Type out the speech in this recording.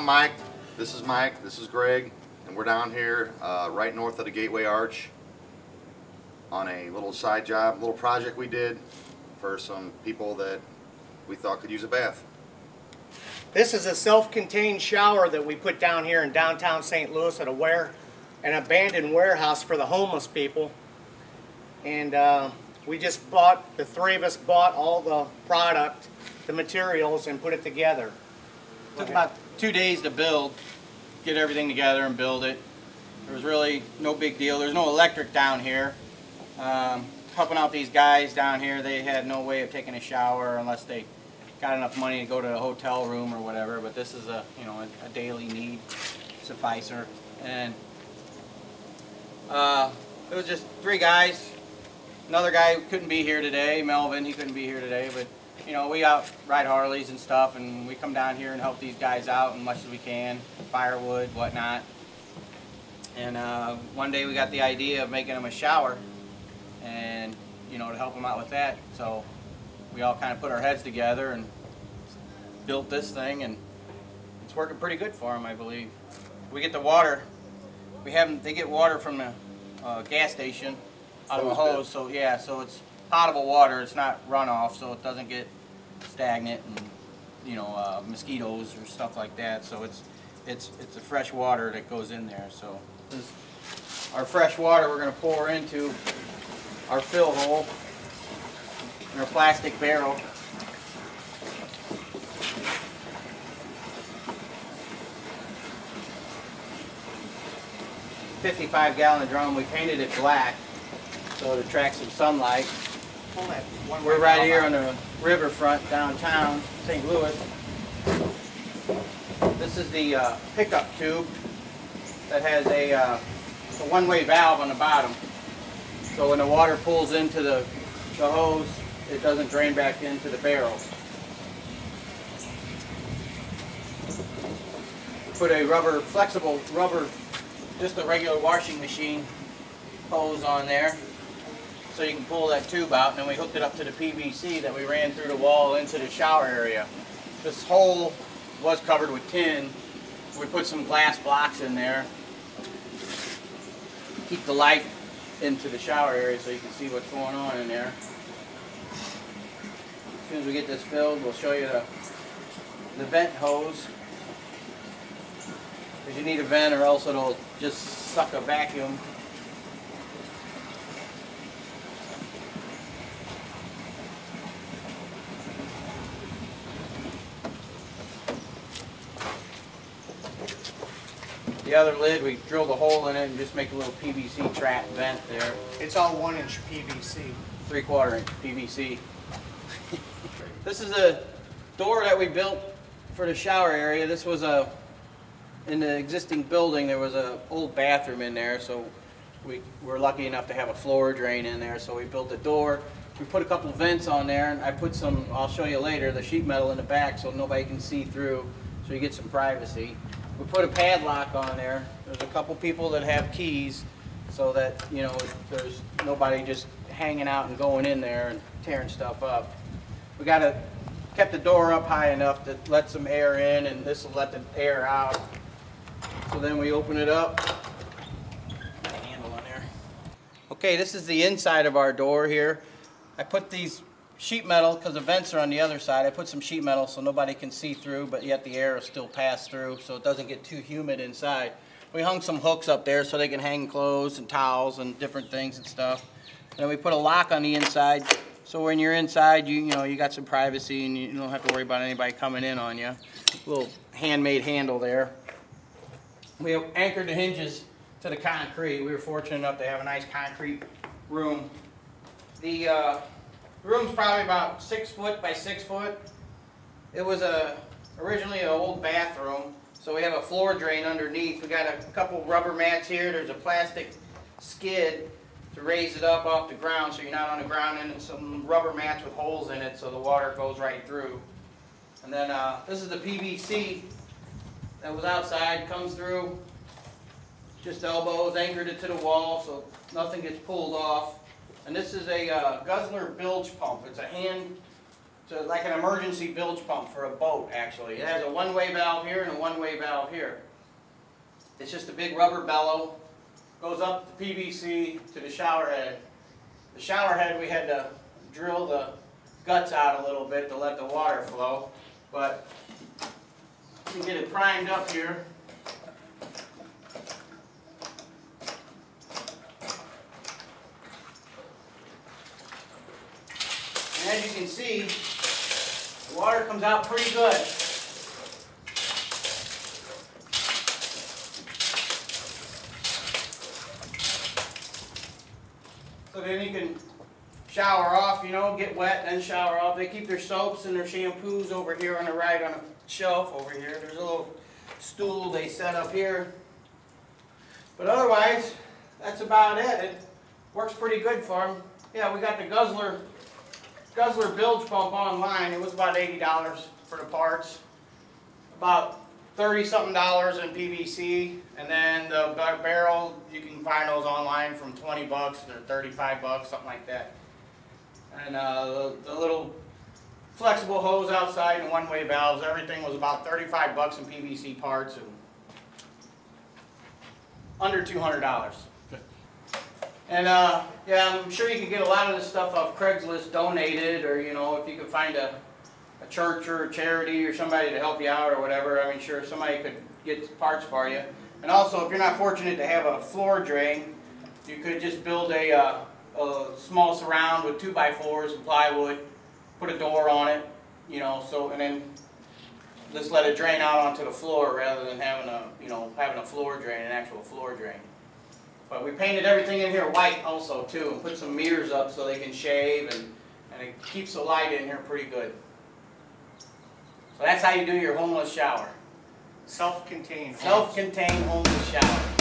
I'm Mike. This is Mike. This is Greg. And we're down here uh, right north of the Gateway Arch on a little side job, little project we did for some people that we thought could use a bath. This is a self-contained shower that we put down here in downtown St. Louis at a ware, an abandoned warehouse for the homeless people. And uh, we just bought, the three of us bought all the product, the materials, and put it together. Took about two days to build, get everything together and build it. There was really no big deal. There's no electric down here. Um, helping out these guys down here, they had no way of taking a shower unless they got enough money to go to a hotel room or whatever. But this is a you know a, a daily need sufficer, and uh, it was just three guys. Another guy couldn't be here today, Melvin. He couldn't be here today, but you know we out ride Harleys and stuff, and we come down here and help these guys out as much as we can, firewood, whatnot. And uh, one day we got the idea of making them a shower, and you know to help them out with that. So we all kind of put our heads together and built this thing, and it's working pretty good for them, I believe. We get the water. We have them. They get water from the uh, gas station out of a Hose hose. So yeah, so it's potable water. It's not runoff, so it doesn't get stagnant and you know uh, mosquitoes or stuff like that. So it's it's it's the fresh water that goes in there. So this is our fresh water we're going to pour into our fill hole in our plastic barrel. Fifty-five gallon drum. We painted it black so it attracts some sunlight. We're right here on the riverfront downtown, St. Louis. This is the uh, pickup tube that has a, uh, a one-way valve on the bottom. So when the water pulls into the, the hose, it doesn't drain back into the barrel. Put a rubber, flexible rubber, just a regular washing machine hose on there so you can pull that tube out. And then we hooked it up to the PVC that we ran through the wall into the shower area. This hole was covered with tin. We put some glass blocks in there. Keep the light into the shower area so you can see what's going on in there. As soon as we get this filled, we'll show you the, the vent hose. Because you need a vent or else it'll just suck a vacuum The other lid, we drilled a hole in it and just make a little PVC trap vent there, It's all one inch PVC. three quarter inch PVC. this is a door that we built for the shower area. This was a, in the existing building, there was a old bathroom in there, so we were lucky enough to have a floor drain in there, so we built a door. We put a couple vents on there, and I put some, I'll show you later, the sheet metal in the back so nobody can see through, so you get some privacy. We put a padlock on there. There's a couple people that have keys, so that, you know, there's nobody just hanging out and going in there and tearing stuff up. We got to, kept the door up high enough to let some air in, and this will let the air out. So then we open it up. Okay, this is the inside of our door here. I put these sheet metal, because the vents are on the other side, I put some sheet metal so nobody can see through, but yet the air will still pass through, so it doesn't get too humid inside. We hung some hooks up there so they can hang clothes and towels and different things and stuff. And then we put a lock on the inside, so when you're inside, you, you know, you got some privacy and you don't have to worry about anybody coming in on you. Little handmade handle there. We anchored the hinges to the concrete. We were fortunate enough to have a nice concrete room. The uh, room's probably about six foot by six foot. It was a originally an old bathroom, so we have a floor drain underneath. We got a couple rubber mats here. There's a plastic skid to raise it up off the ground so you're not on the ground, and some rubber mats with holes in it so the water goes right through. And then uh, this is the PVC that was outside, comes through, just elbows, anchored it to the wall so nothing gets pulled off. And this is a uh, Guzzler bilge pump. It's a hand It's a- like an emergency bilge pump for a boat, actually. It has a one-way valve here and a one-way valve here. It's just a big rubber bellow, goes up the PVC to the shower head. The shower head, we had to drill the guts out a little bit to let the water flow, but you can get it primed up here. And as you can see, the water comes out pretty good. So then you can shower off, you know, get wet, then shower off. They keep their soaps and their shampoos over here on the right on a shelf over here. There's a little stool they set up here. But otherwise, that's about it. It works pretty good for them. Yeah, we got the Guzzler Guzzler bilge pump online, it was about eighty dollars for the parts. About thirty something dollars in PVC, and then the barrel, you can find those online from twenty bucks or thirty-five bucks, something like that. And, uh, the, the little flexible hose outside and one-way valves, everything was about thirty-five bucks in PVC parts and under two hundred dollars. And, uh, yeah, I'm sure you can get a lot of this stuff off Craigslist donated, or, you know, if you could find a, a church or a charity or somebody to help you out or whatever, I mean, sure, somebody could get parts for you. And also, if you're not fortunate to have a floor drain, you could just build a, uh, a small surround with two by fours and plywood, put a door on it, you know, so, and then just let it drain out onto the floor rather than having a, you know, having a floor drain, an actual floor drain. But we painted everything in here white also too, and put some mirrors up so they can shave and, and it keeps the light in here pretty good. So that's how you do your homeless shower. Self-contained. Self-contained homeless shower.